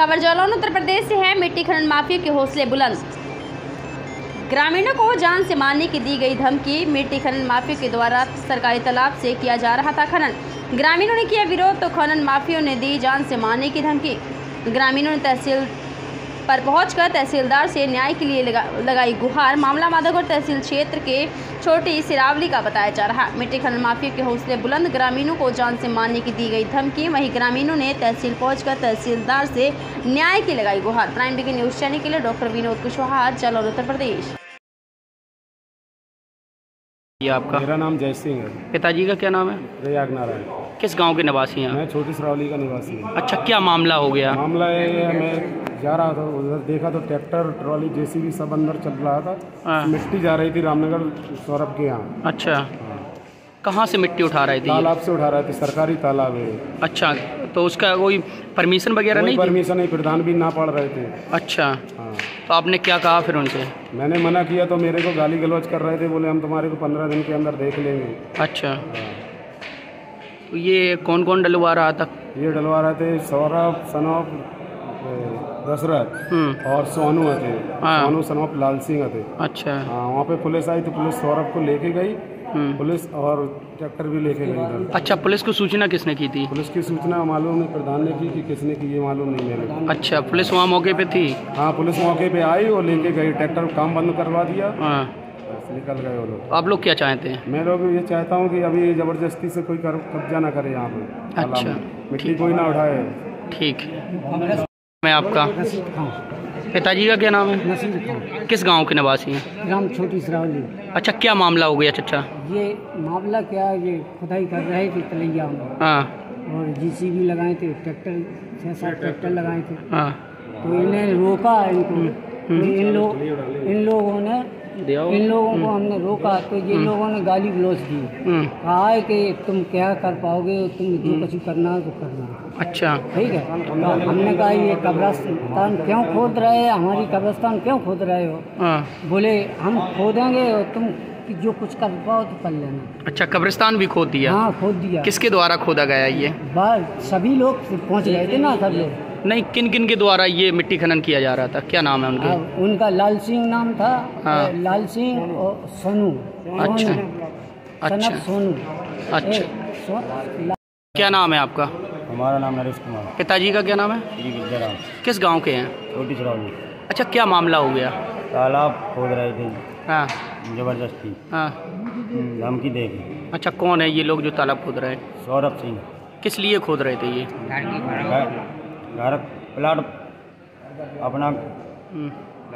खबर जलौन उत्तर प्रदेश से है, मिट्टी खनन माफिया के हौसले बुलंद। ग्रामीणों को जान से मारने की दी गई धमकी, मिट्टी खनन माफिया के द्वारा सरकारी तालाब से किया जा रहा था खनन। ग्रामीणों ने किया विरोध तो खनन माफियों ने दी जान से मारने की धमकी। ग्रामीणों ने तहसील पर पहुंचकर तहसीलदार से न्याय के लिए लगा, लगाई गुहार। मामला माधोगढ़ तहसील क्षेत्र के छोटी सिरावली का बताया जा रहा। मिट्टी खनन माफिया के हौसले बुलंद ग्रामीणों को जान से मारने की दी गई धमकी। वहीं ग्रामीणों ने तहसील पहुंचकर तहसीलदार से न्याय की लगाई गुहार। प्राइम टीवी न्यूज़ चैनल के लिए डॉक्टर विनोद कुशवाहा जल और उत्तर प्रदेश। ये आपका? मेरा नाम जय सिंह है। पिताजी का क्या नाम है? प्रयाग नारायण। किस गाँव के निवासी हैं मैं छोटी सरावली का निवासी हूँ। अच्छा क्या मामला हो गया? मामला ये है मैं जा रहा था उधर देखा तो ट्रैक्टर ट्रॉली जेसीबी सब अंदर चल रहा था। हाँ। मिट्टी जा रही थी रामनगर सौरभ के यहाँ। अच्छा। कहाँ से मिट्टी उठा रहे थे? तालाब से उठा रहे थे सरकारी तालाब है। अच्छा तो उसका कोई परमिशन वगैरह नहीं परमिशन नहीं प्रधान भी ना पड़ रहे थे। अच्छा। हाँ। तो आपने क्या कहा फिर उनसे? मैंने मना किया तो मेरे को गाली गलौज कर रहे थे बोले हम तुम्हारे को पंद्रह दिन के अंदर देख लेंगे। अच्छा। हाँ। तो ये कौन कौन डलवा रहा था? ये डलवा रहे थे सौरभ सनौफ दशरथ हम्म। और सोनू थे। हाँ। सोनू सनौफ लाल सिंह थे। अच्छा। हाँ वहाँ पे पुलिस आई तो पुलिस सौरभ को लेके गई। पुलिस और ट्रैक्टर भी लेके गई इधर। अच्छा पुलिस को सूचना किसने की थी? पुलिस की सूचना मालूम नहीं प्रधान ने की कि किसने की ये मालूम नहीं मेरे को। अच्छा पुलिस वहाँ मौके पे थी? हाँ पुलिस मौके पे आई और लेके गई। ट्रैक्टर काम बंद करवा दिया। हाँ। बस निकल गए वो लोग। आप लोग क्या चाहते हैं? मैं लोग ये चाहता हूँ कि अभी ज़बरदस्ती से कोई कब्जा ना करे यहाँ पे। अच्छा, मिट्टी कोई ना उठाए। ठीक मैं आपका पिताजी का क्या नाम है? नसीर खान। किस गाँव के निवासी हैं? ग्राम छोटी सरावली। अच्छा क्या मामला हो गया चचा? ये मामला क्या है, ये खुदाई कर रहे थे तलैया में। हाँ। और जीसीबी लगाए थे ट्रैक्टर छः सात ट्रैक्टर लगाए थे। हाँ। तो इन्हें रोका इनको। तो इन लोग इन लोगों ने इन लोगों को हमने रोका तो ये लोगों ने गाली गलौज की। हम्म, कहा है कि तुम क्या कर पाओगे तुम जो कुछ करना है तो करना। अच्छा। ठीक है? तो हमने कहा ये कब्रस्तान क्यों खोद रहे हो? हमारी कब्रस्तान क्यों खोद रहे हो? हाँ। बोले हम खोदेंगे और तुम जो कुछ कर पाओ तो कर लेना। अच्छा कब्रिस्तान भी खोद दिया? हाँ खोद दिया। किसके द्वारा खोदा गया ये? बस सभी लोग पहुँच गए थे ना सब लोग। नहीं किन किन के द्वारा ये मिट्टी खनन किया जा रहा था? क्या नाम है उनके? अब उनका लाल सिंह नाम था हाँ। लाल सिंह और सोनू। अच्छा। अच्छा। सोनू। अच्छा। सो- क्या नाम है आपका? हमारा नाम नरेश कुमार। पिताजी का क्या नाम है? किस गाँव के हैं? छोटी सरावली अच्छा क्या मामला हो गया? तालाब खोद रहे थे। हाँ। ज़बरदस्ती। हाँ। धमकी दे अच्छा कौन है ये लोग जो तालाब खोद रहे हैं? सौरभ सिंह। किस लिए खोद रहे थे ये? घर प्लाट अपना हम्म,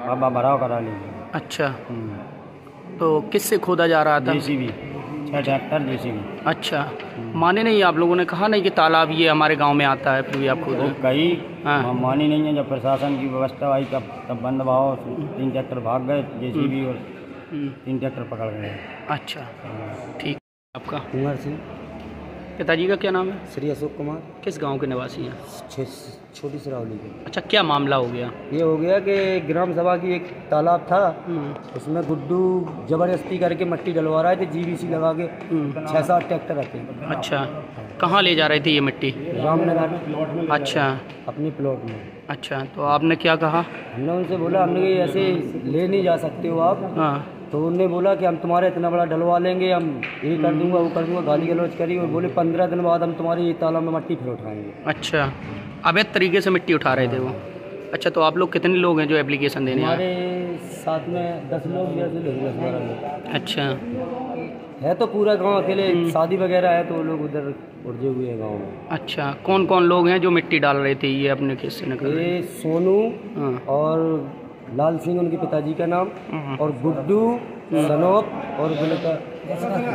बाबा भराव करा लीजिए अच्छा। तो किससे खोदा जा रहा था? जेसीबी छः ट्रैक्टर जेसीबी। अच्छा। माने नहीं आप लोगों ने कहा नहीं कि तालाब ये हमारे गाँव में आता है फिर भी आप खोद वो कही हाँ। मानी नहीं है जब प्रशासन की व्यवस्था आई तब तब बंद भाव तीन ट्रैक्टर भाग गए जेसीबी और हम्म, तीन ट्रैक्टर पकड़ गए। अच्छा। ठीक आपका। कुंवर सिंह। पिताजी का क्या नाम है? श्री अशोक कुमार। किस गाँव के निवासी हैं? छोटी सरावली के। अच्छा क्या मामला हो गया? ये हो गया कि ग्राम सभा की एक तालाब था। हम्म, उसमें गुड्डू ज़बरदस्ती करके मिट्टी डलवा रहे थे जीबीसी लगा के हम्म, छः सात ट्रैक्टर रखे अच्छा। कहाँ ले जा रहे थे ये मिट्टी? रामनगर। प्लॉट में अच्छा। अपनी प्लॉट में। अच्छा तो आपने क्या कहा? हमने उनसे बोला हमने ऐसे ले नहीं जा सकते हो आप। हाँ। तो उनने बोला कि हम तुम्हारे इतना बड़ा डलवा लेंगे हम ये कर दूँगा वो कर दूँगा गाली गलौज करी और बोले पंद्रह दिन बाद हम तुम्हारे तालाब में मिट्टी फिर उठाएँगे। अच्छा। अवैध तरीके से मिट्टी उठा रहे थे वो। अच्छा तो आप लोग कितने लोग हैं जो एप्लीकेशन देने हमारे साथ में दस लोग दस लोग अच्छा। है तो पूरा गाँव अकेले शादी वगैरह है तो वो लोग उधर उड़जे हुए हैं गाँव में। अच्छा कौन कौन लोग हैं जो मिट्टी डाल रहे थे ये अपने खेत से निकल ये सोनू हाँ। और लाल सिंह उनके पिताजी का नाम हम्म, और गुड्डू सनोत और बोले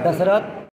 दशरथ।